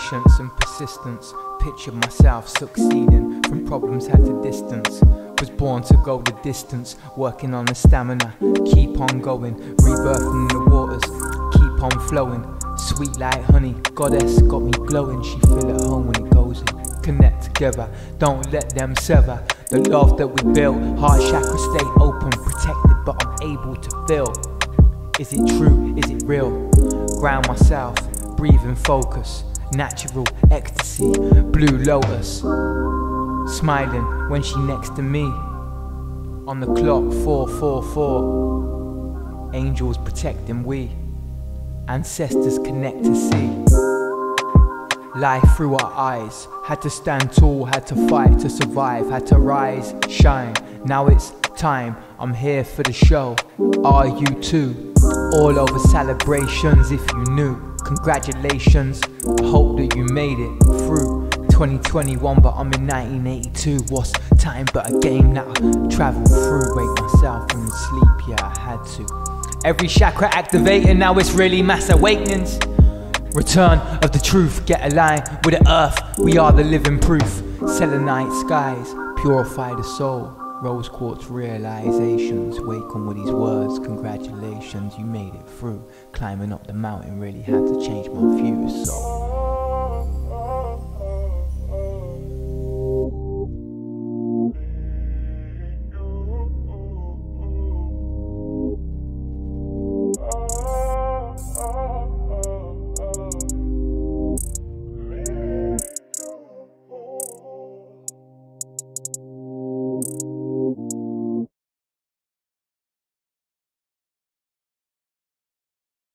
Patience and persistence. Picture myself succeeding from problems had to distance. Was born to go the distance, working on the stamina. Keep on going, rebirthing the waters. Keep on flowing, sweet like honey. Goddess got me glowing. She feel at home when it goes in. Connect together, don't let them sever. The love that we built, heart chakra stay open, protected, but I'm able to feel. Is it true? Is it real? Ground myself, breathe and focus. Natural ecstasy, blue lotus. Smiling when she next to me. On the clock, 444. Angels protecting we. Ancestors connect to see. Life through our eyes. Had to stand tall, had to fight to survive, had to rise, shine. Now it's time, I'm here for the show. Are you too? All over celebrations if you knew. Congratulations, I hope that you made it through 2021, but I'm in 1982. What's time but a game that I travel through? Wake myself from sleep, yeah, I had to. Every chakra activating, now it's really mass awakenings. Return of the truth, get aligned with the earth. We are the living proof. Selenite skies, purify the soul. Rose quartz realizations, wake on with these words. Congratulations, you made it through. Climbing up the mountain really had to change my view. So.